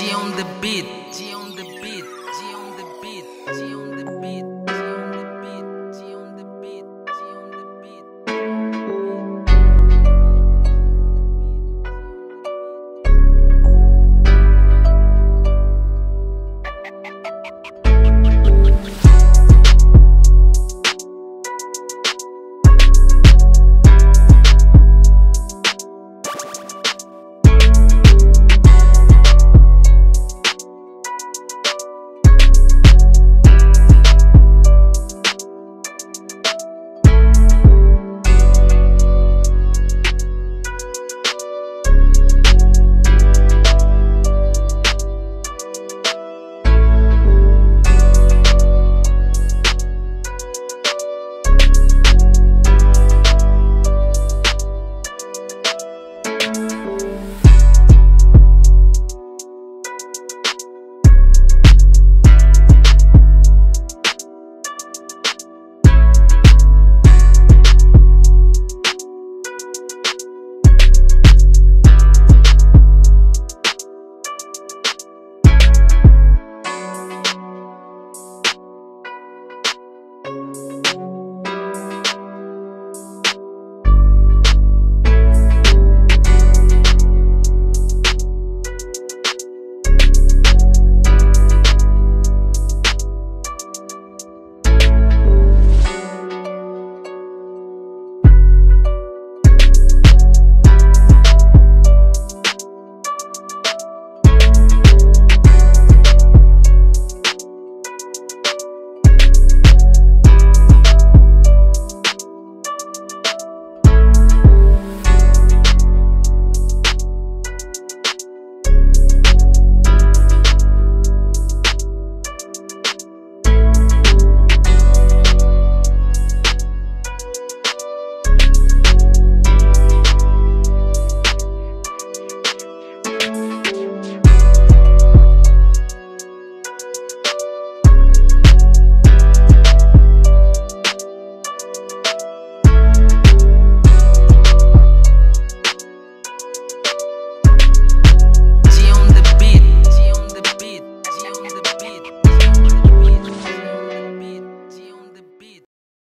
On the beat.